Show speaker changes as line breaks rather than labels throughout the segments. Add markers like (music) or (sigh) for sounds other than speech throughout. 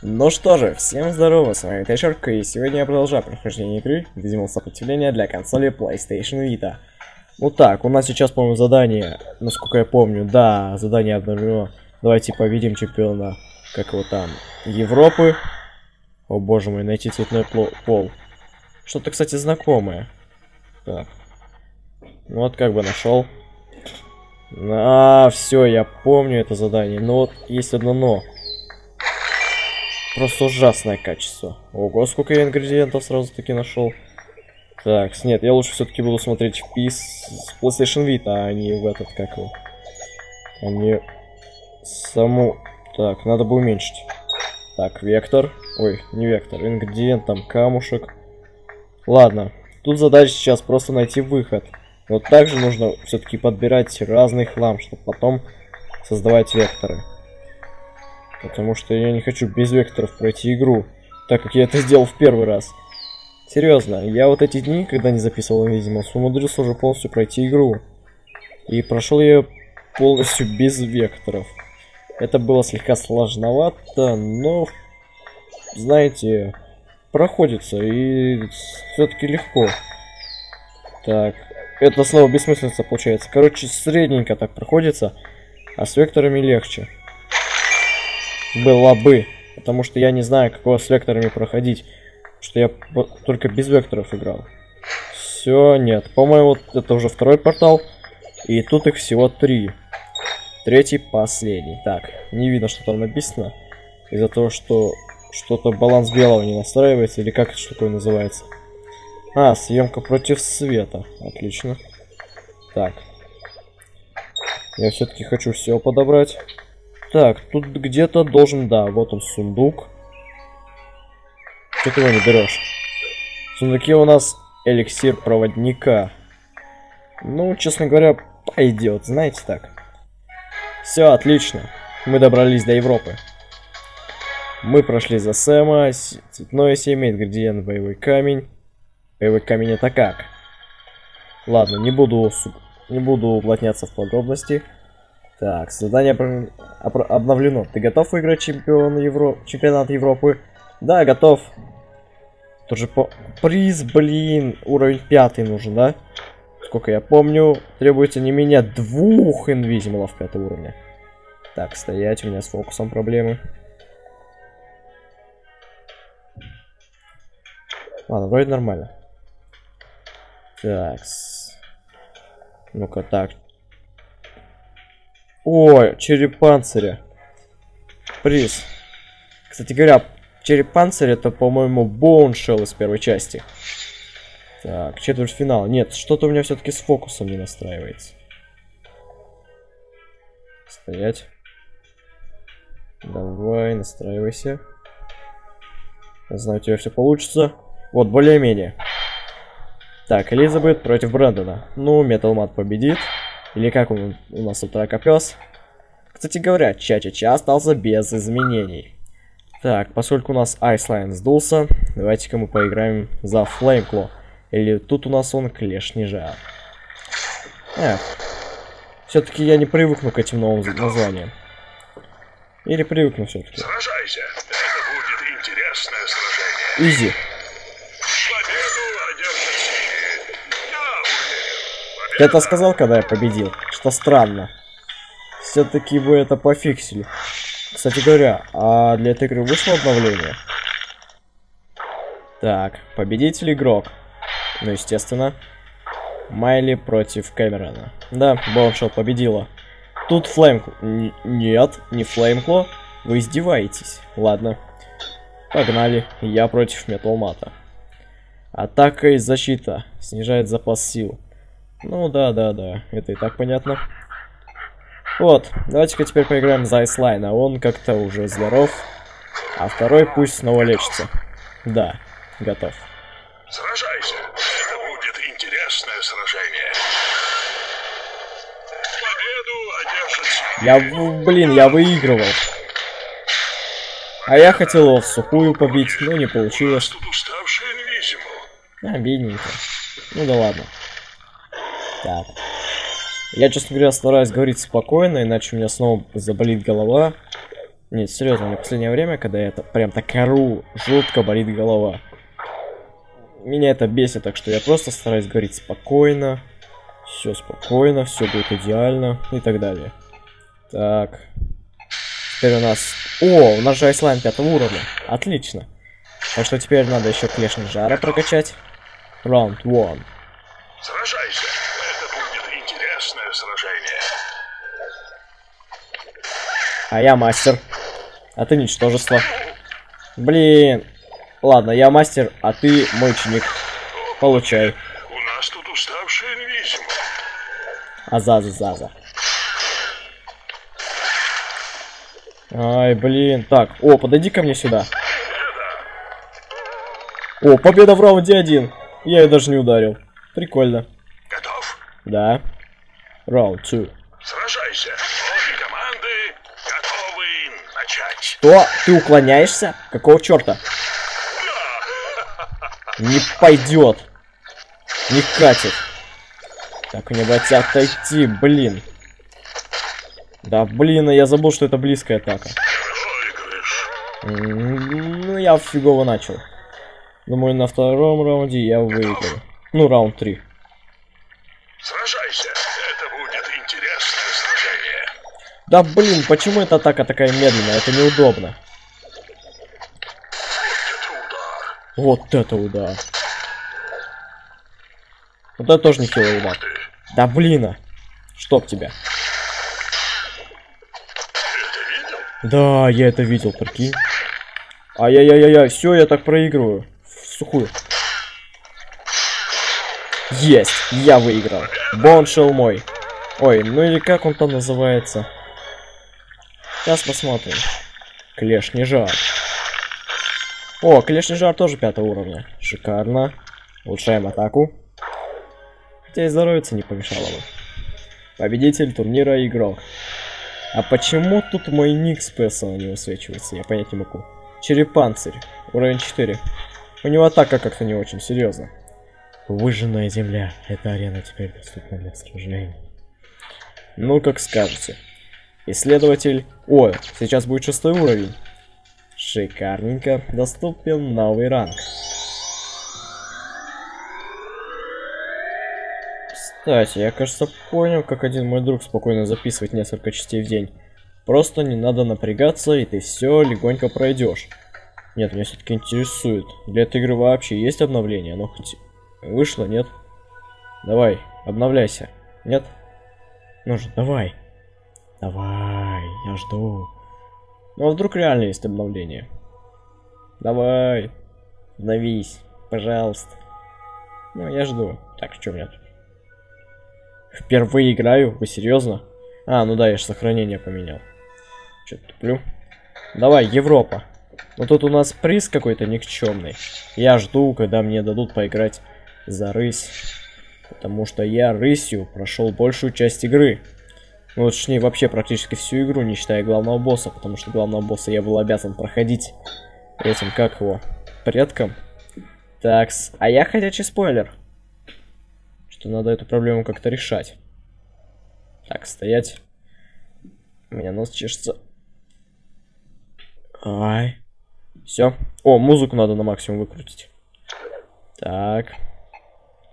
Ну что же, всем здорово, с вами Тайшерка, и сегодня я продолжаю прохождение игры Видимо сопротивления для консоли PlayStation Vita. Вот так, у нас сейчас, по-моему, задание, насколько я помню, да, задание обновлено. Давайте победим чемпиона, как его там, Европы. О боже мой, найти цветной пол. Что-то, кстати, знакомое. Так. Ну вот как бы нашел. А, все, я помню это задание. Но вот есть одно но. Просто ужасное качество. Ого, сколько я ингредиентов сразу таки нашел. Так, нет, я лучше все-таки буду смотреть в PIS с PlayStation Vita, а не в этот, как его. А не саму... Так, надо бы уменьшить. Так, вектор. Ой, не вектор, ингредиент, там камушек. Ладно, тут задача сейчас просто найти выход. Но также нужно все-таки подбирать разный хлам, чтобы потом создавать векторы. Потому что я не хочу без векторов пройти игру, так как я это сделал в первый раз. Серьезно, я вот эти дни, когда не записывал видимо, умудрился уже полностью пройти игру. И прошел я полностью без векторов. Это было слегка сложновато, но, знаете, проходится и все-таки легко. Так, это снова бессмыслица получается. Короче, средненько так проходится, а с векторами легче. Было бы, потому что я не знаю, какого с векторами проходить. Что я только без векторов играл. Все, нет. По-моему, вот это уже второй портал. И тут их всего три. Третий последний. Так, не видно, что там написано. Из-за того, что что-то баланс белого не настраивается. Или как это такое называется. А, съемка против света. Отлично. Так. Я все-таки хочу все подобрать. Так, тут где-то должен, да, вот он сундук. Что ты его не берешь? В сундуке у нас эликсир проводника. Ну, честно говоря, пойдет, знаете так. Все, отлично. Мы добрались до Европы. Мы прошли за Сэма, цветное семя, ингредиент боевой камень. Боевой камень это как? Ладно, не буду, не буду уплотняться в подробности. Так, задание обновлено. Ты готов выиграть чемпион Евро... чемпионат Европы? Да, готов. Тоже по... Приз, блин, уровень пятый нужен, да? Сколько я помню, требуется не менее двух инвизималов пятого уровня. Так, стоять, у меня с фокусом проблемы. Ладно, вроде нормально. Так. Ну-ка, так. Ой, череп панциря. Приз. Кстати говоря, череп панциря это, по-моему, Боуншелл из первой части. Так, четвертьфинал. Нет, что-то у меня все-таки с фокусом не настраивается. Стоять. Давай, настраивайся. Я знаю, у тебя все получится. Вот, более-менее. Так, Элизабет против Брэндона. Ну, Металмат победит. Или как он у нас тут ракопес. Кстати говоря, Ча-Ча-Ча остался без изменений. Так, поскольку у нас Айслайн сдулся, давайте-ка мы поиграем за Флеймкло. Или тут у нас он Клеш Нижа. Эх, все-таки я не привыкну к этим новым названиям. Или привыкну все-таки.
Сражайся, это будет интересное сражение.
Изи. Ты это сказал, когда я победил? Что странно. Все-таки вы это пофиксили. Кстати говоря, а для этой игры вышло обновление? Так, победитель игрок. Ну, естественно. Майли против Кэмерона. Да, Боуншелл победила. Тут Флеймкло. Нет, не Флеймкло. Вы издеваетесь. Ладно. Погнали. Я против Металмата. Атака и защита. Снижает запас сил. Ну да, да, да, это и так понятно. Вот, давайте-ка теперь поиграем за Айслайна. Он как-то уже здоров, а второй пусть снова лечится. Да, готов.
Сражайся, это будет интересное сражение.
Победу одержит Я, блин, я выигрывал. А я хотел его в сухую побить, но не получилось. Обидненько. Ну да ладно. Так. Я, честно говоря, стараюсь говорить спокойно, иначе у меня снова заболит голова. Нет, серьезно, в последнее время, когда я прям так ору, жутко болит голова. Меня это бесит, так что я просто стараюсь говорить спокойно. Все спокойно, все будет идеально и так далее. Так. Теперь у нас... О, у нас же Айслайн пятого уровня. Отлично. Так что теперь надо еще клешни жара прокачать. Раунд 1.
Сражайся. Это будет интересное сражение.
А я мастер. А ты ничтожество. Блин. Ладно, я мастер, а ты мой ученик. Получай.
У нас тут уставшая ведьма.
Азаза, заза. Ай, блин. Так, о, подойди ко мне сюда. О, победа в раунде один. Я ее даже не ударил. Прикольно.
Готов?
Да. Раунд 2.
Сражайся. Обе команды готовы начать.
Что? Ты уклоняешься? Какого черта? Не пойдет. Не катит. Так, от тебя отойти, блин. Да блин, я забыл, что это близкая атака.
Выиграешь.
М, Ну, я фигово начал. Думаю, на втором раунде я выиграю. Ну, раунд 3.
Сражайся. Это будет интересное сражение.
Да блин, почему эта атака такая медленная? Это неудобно. Вот это удар. Вот это тоже нехилый удар. Да блин, а. Чтоб тебя. Да, я это видел, прикинь. Ай-яй-яй-яй, все, я так проигрываю. Сухую. Есть, я выиграл. Боншел мой. Ой, ну или как он там называется? Сейчас посмотрим. Клешний жар. О, клешний жар тоже пятого уровня. Шикарно. Улучшаем атаку. Хотя и здоровиться не помешало бы. Победитель турнира игрок. А почему тут мой ник с не высвечивается? Я понять не могу. Черепанцирь. Уровень 4. У него атака как-то не очень серьезно. Выжженная земля. Эта арена теперь доступна для сражений. Ну, как скажете. Исследователь... О, сейчас будет шестой уровень. Шикарненько. Доступен новый ранг. Кстати, я, кажется, понял, как один мой друг спокойно записывает несколько частей в день. Просто не надо напрягаться, и ты все легонько пройдешь. Нет, меня все-таки интересует. Для этой игры вообще есть обновление? Оно хоть вышло, нет? Давай, обновляйся. Нет? Ну же, давай. Давай, я жду. Ну а вдруг реально есть обновление? Давай. Обновись, пожалуйста. Ну, я жду. Так, что у меня тут? Впервые играю? Вы серьезно? А, ну да, я же сохранение поменял. Че-то туплю. Давай, Европа. Ну тут у нас приз какой-то никчемный. Я жду, когда мне дадут поиграть за рысь. Потому что я рысью прошел большую часть игры. Ну, точнее, вообще практически всю игру, не считая главного босса, потому что главного босса я был обязан проходить этим, как его, предком. Такс, а я ходячий спойлер. Что надо эту проблему как-то решать. Так, стоять. У меня нос чешется. Ай. Все. О, музыку надо на максимум выкрутить. Так.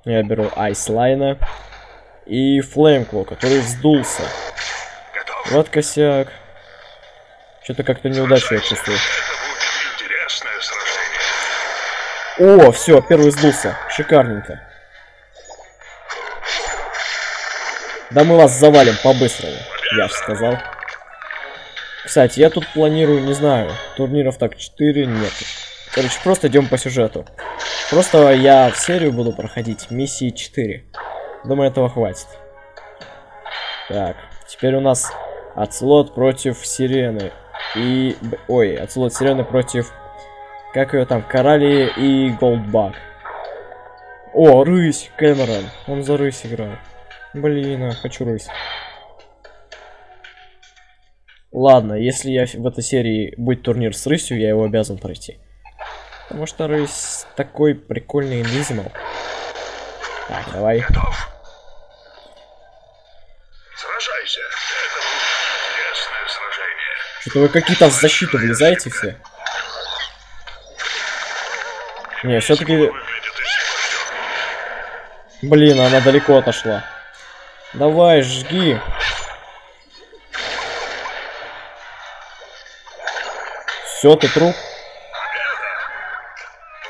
Я беру Айслайна. И Флеймкло, который сдулся. Вот косяк. Что-то как-то неудачно я чувствую. О, все, первый сдулся. Шикарненько. Да мы вас завалим по-быстрому, я же сказал. Кстати, я тут планирую, не знаю, турниров так 4 нет. Короче, просто идем по сюжету. Просто я в серию буду проходить миссии 4. Думаю, этого хватит. Так, теперь у нас Ацелот против Сирены. И... Ой, Ацелот Сирены против... Как ее там? Корали и Голдбак. О, рысь, Кэмерон. Он за рысь играл. Блин, а, хочу рысь. Ладно, если я в этой серии будет турнир с рысью, я его обязан пройти. Потому что рысь такой прикольный инвизимал. Так, давай.
Готов? Сражайся. Это будет интересное сражение.
Что Что-то вы какие-то в защиту влезаете все. Не, все-таки... Блин, она далеко отошла. Давай, жги. Все, ты труп.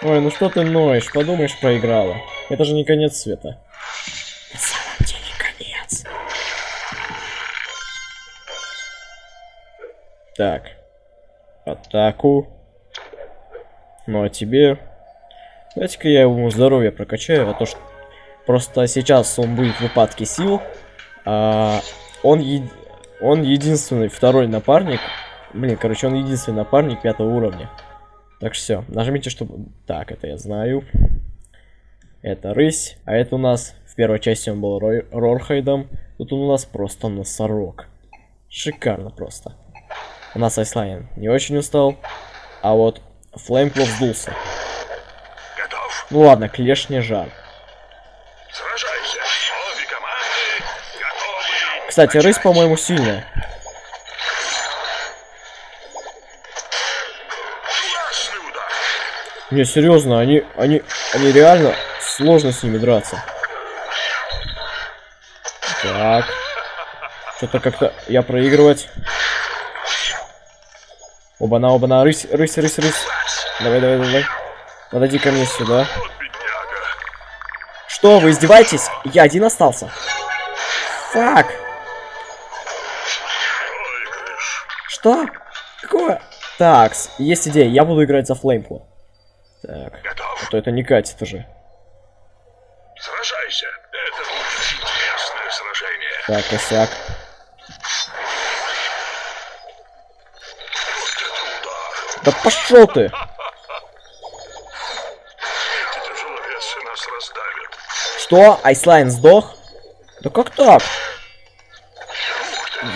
Ой, ну что ты ноешь? Подумаешь, проиграла. Это же не конец света. Так. Атаку. Ну а тебе... Давайте-ка я ему здоровье прокачаю, а то что... Просто сейчас он будет в упадке сил. А он, е- он единственный второй напарник. Блин, короче, он единственный напарник пятого уровня. Так что все, нажмите, чтобы... Так, это я знаю. Это рысь, а это у нас в первой части он был Рой- Рорхайдом. Тут он у нас просто носорог. Шикарно просто. У нас Айслайн не очень устал, а вот Флеймклов сдулся.
Готов?
Ну ладно, клешня жар.
Сражайся. Обе команды готовы.
Кстати, рысь, по-моему, сильная. Не, серьезно, они, они, они реально сложно с ними драться. Так. Что-то как-то я проигрывать. Оба-на, оба-на, рысь, рысь, рысь, рысь. Давай, давай, давай. Подойди ко мне сюда. Что, вы издеваетесь? Я один остался. Фак. Что? Какое? Так, есть идея, я буду играть за Флеймпла. Так,
Готов?
а то это не катит уже.
Сражайся. Это будет интересное сражение.
Так, косяк.
Вот это удар.
Да пошел ты! Что? Айслайн сдох? Да как так?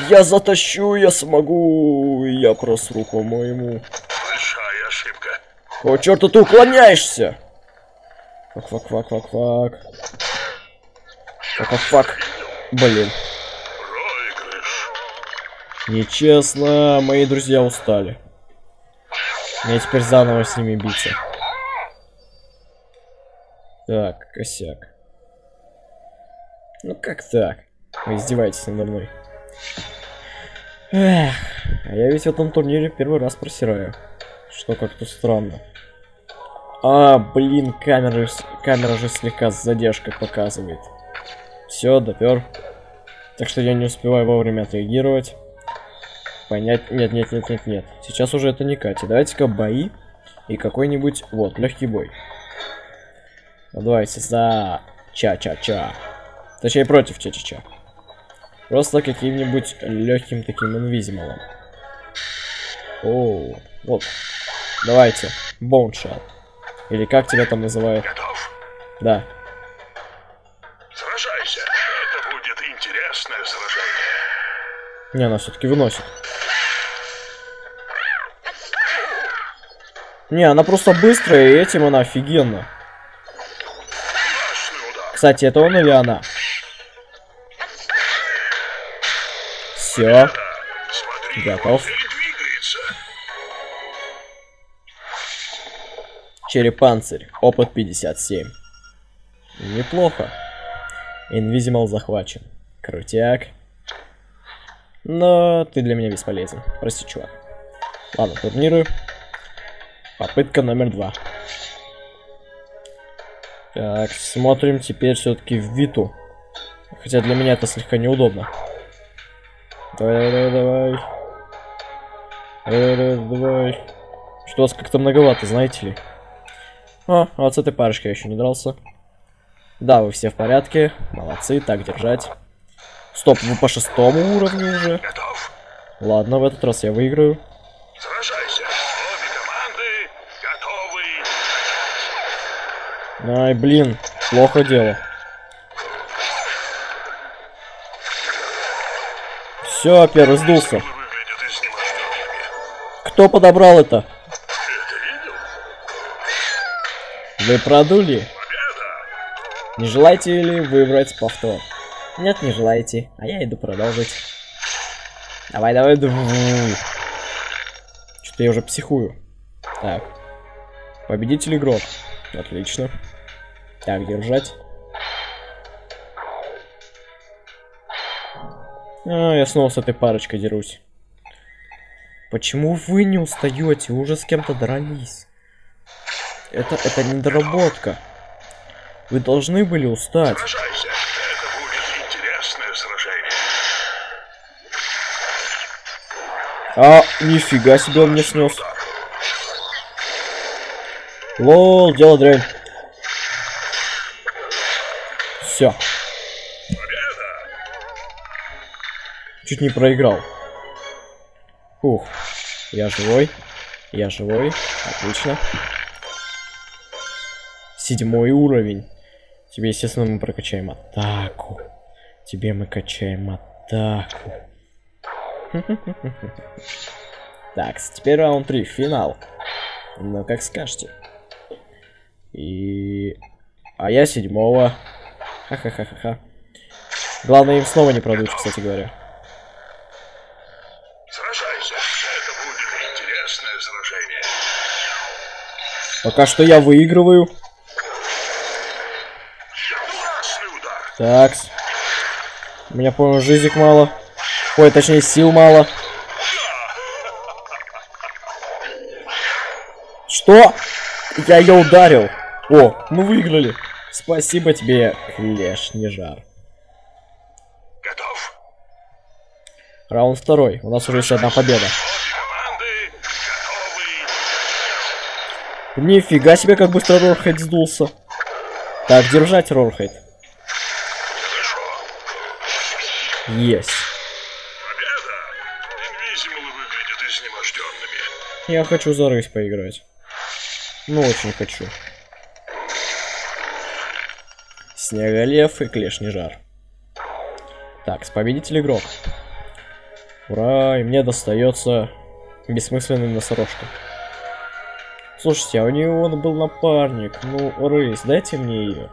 Я затащу, я смогу, я просру, по-моему.
Большая ошибка.
О, черта, ты уклоняешься! Fuck, fuck, fuck, fuck, fuck. Fuck, fuck, fuck. Блин,
Проигрыш.
нечестно, мои друзья устали. Мне теперь заново с ними биться. Так, косяк. Ну как так? Вы издеваетесь надо мной. Эх, а я ведь в этом турнире первый раз просираю. Что как-то странно. А, блин, камера, камера же слегка с задержкой показывает. Все, допер. Так что я не успеваю вовремя отреагировать. Понять. Нет, нет, нет, нет, нет. Сейчас уже это не Катя. Давайте-ка бои и какой-нибудь. Вот, легкий бой. Ну, давайте за ча-ча-ча. Точнее, против ча-ча-ча. Просто каким-нибудь легким таким инвизималом. Оу, вот. Давайте. Боуншат. Или как тебя там называют?
Готов?
Да.
Сражайся. Это будет интересное сражение.
Не, она все-таки выносит. Не, она просто быстрая, и этим она
удар.
Кстати, это он или она? Все. Готов. Черепанцирь. Опыт 57. Неплохо. Инвизимал захвачен. Крутяк. Но ты для меня бесполезен. Прости, чувак. Ладно, турниры. Попытка номер два. Так, смотрим теперь все-таки в Виту. Хотя для меня это слегка неудобно. Давай, давай, давай, давай. Давай, давай, давай. Что вас как-то многовато, знаете ли? А, а вот с этой парочкой я еще не дрался. Да, вы все в порядке. Молодцы, так держать. Стоп, вы по шестому уровню уже.
Готов?
Ладно, в этот раз я выиграю.
Сражайся.
Ай, блин, плохо дело. Все, первый сдулся. Кто подобрал это? Вы продули? Не желаете ли выбрать повтор? Нет, не желаете. А я иду продолжить. Давай, давай, давай. Что я уже психую. Так. Победитель игрок. Отлично. Так, держать. А, я снова с этой парочкой дерусь. Почему вы не устаете? Вы уже с кем-то дрались. Это, это недоработка. Вы должны были устать.
Сражайся. Это будет интересное сражение.
А, нифига себе он мне снес. Лол, дело дрянь. Все. Чуть не проиграл. Фух. Я живой. Я живой. Отлично. Седьмой уровень. Тебе, естественно, мы прокачаем атаку. Тебе мы качаем атаку. (laughs) Так, теперь раунд 3, финал. Ну, как скажете. И... А я седьмого. Ха-ха-ха-ха-ха. Главное им снова не продуть, кстати говоря.
Сражайся. Это будет интересное сражение.
Пока что я выигрываю. Так. У меня, по-моему, жизнек мало. Ой, точнее, сил мало. Что? Я ее ударил. О, мы выиграли. Спасибо тебе, Клеш, не жар.
Готов?
Раунд второй. У нас уже еще одна победа. Нифига себе, как быстро Рорхейд сдулся. Так, держать.
Хорошо.
Есть. Я хочу за рысь поиграть. Ну, очень хочу. Снеголев и Клешний жар. Так, победитель игрок. Ура, и мне достается бессмысленный носорожка. Слушайте, а у него был напарник. Ну, рысь, дайте мне ее.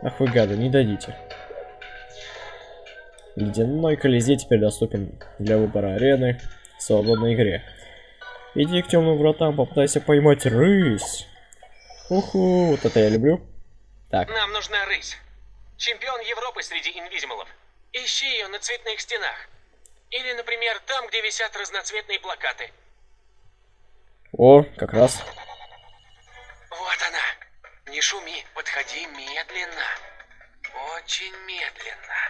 Ах вы гады, не дадите. Ледяной Колизей теперь доступен для выбора арены в свободной игре. Иди к темным вратам, попытайся поймать рысь. Уху, вот это я люблю. Так,
Нам нужна рысь. Чемпион Европы среди инвизималов. Ищи ее на цветных стенах. Или, например, там, где висят разноцветные плакаты.
о, как раз.
Вот она. Не шуми, подходи медленно. Очень медленно.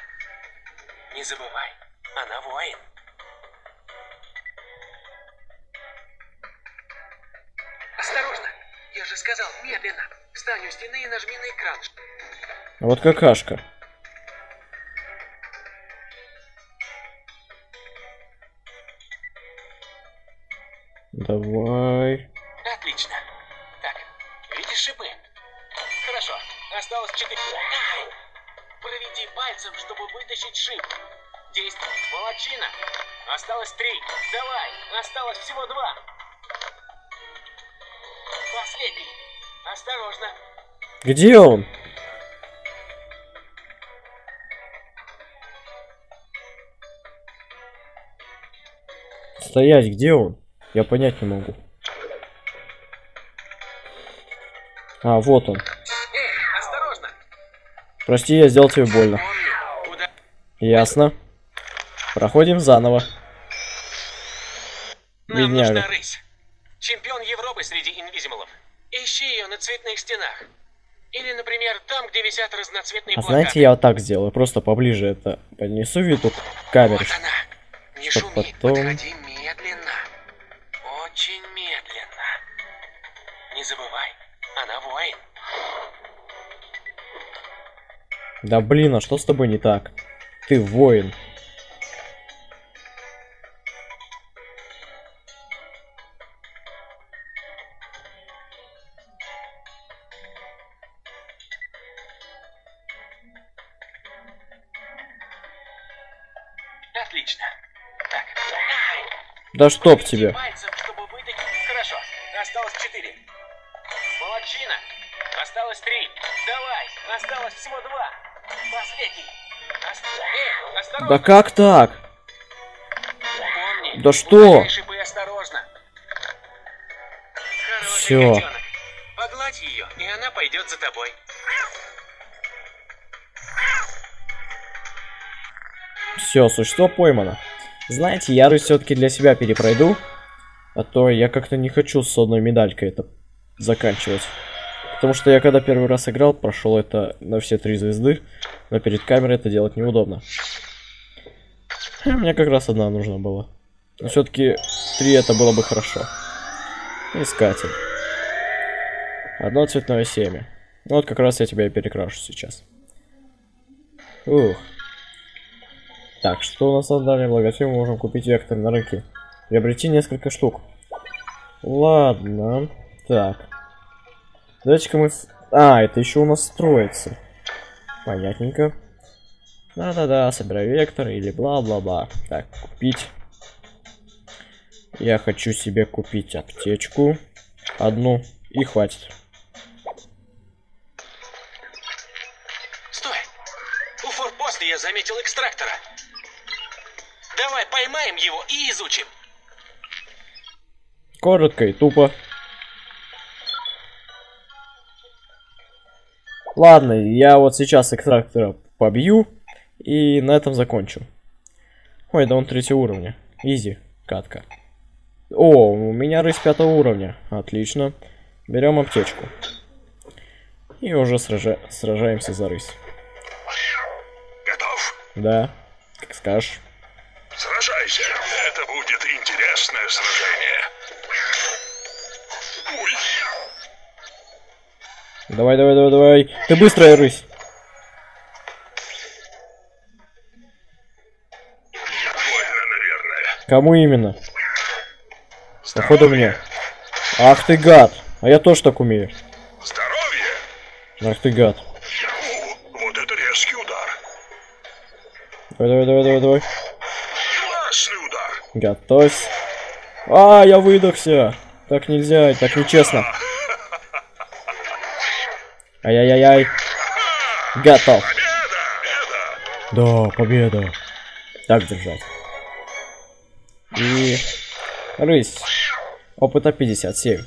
Не забывай, она воин. Осторожно! Я же сказал, медленно. Встань у стены и нажми на экран.
Вот какашка. Давай.
Отлично. Так, видишь шипы? Хорошо, осталось четыре. Проведи пальцем, чтобы вытащить шип. Действуй, молодчина. Осталось три. Давай, осталось всего два. Последний. Осторожно.
Где он? Стоять, где он? Я понять не могу. А, вот он.
Эй, осторожно.
Прости, я сделал тебе больно.
Куда...
Ясно. Проходим заново.
Нам
Бедняга.
нужна рысь. Чемпион Европы среди инвизималов. Ищи ее на цветных стенах. Или, например, там, где висят разноцветные
А
плакаты.
знаете, я вот так сделаю. Просто поближе это поднесу вид к камере.
Вот она. Не шуми,
потом-
подходи медленно. Очень медленно. Не забывай, она воин.
Да блин, а что с тобой не так? Ты воин. Да чтоб тебе.
пальцем, чтобы вытащить. Хорошо. Осталось четыре. Молодчина. Осталось три. Давай. Осталось всего два. Последний. Ост- Эй, осторожно.
Да как так?
Помни,
Да что?
котенок. Погладь ее, и она пойдет за тобой.
Все, существо поймано. Знаете, я рысь все-таки для себя перепройду. А то я как-то не хочу с одной медалькой это заканчивать. Потому что я когда первый раз играл, прошел это на все три звезды, но перед камерой это делать неудобно. Мне как раз одна нужна была. Но все-таки три это было бы хорошо. Искатель. Одно цветное семя. Ну вот как раз я тебя и перекрашу сейчас. Ух. Так, что у нас на данный логотип мы можем купить вектор на рынке? Приобрети несколько штук. Ладно. Так. Давайте-ка мы... А, это еще у нас строится. Понятненько. Да-да-да, собирай вектор или бла-бла-бла. Так, купить. Я хочу себе купить аптечку. Одну. И хватит.
Стой! У форпоста я заметил экстрактора. Давай поймаем его и изучим.
Коротко и тупо. Ладно, я вот сейчас экстрактора побью и на этом закончу. Ой, да он третьего уровня. Изи, катка. О, у меня рысь пятого уровня. Отлично. Берем аптечку. И уже сража- сражаемся за рысь.
Готов?
Да, как скажешь.
Сражайся. Это будет интересное сражение. Ой,
Давай, давай, давай, давай. Ты быстрая рысь.
больно, наверное.
Кому именно? Походу мне. Ах ты гад. А я тоже так умею.
Здоровье.
Ах ты гад.
О, вот это резкий удар.
Давай, давай, давай, давай, давай. Готовься. А, я выдохся. Так нельзя, так нечестно. Ай-яй-яй-яй. Готов. Да, победа. Так держать. И... Рысь. Опыта 57.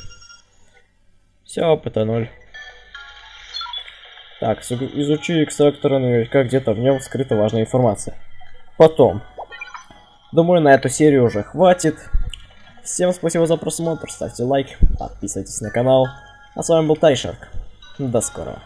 Все, опыта 0. Так, изучи экстрактора наверняка где-то в нем скрыта важная информация. Потом. Думаю, на эту серию уже хватит. Всем спасибо за просмотр, ставьте лайк, подписывайтесь на канал. А с вами был Тайшарк. До скорого.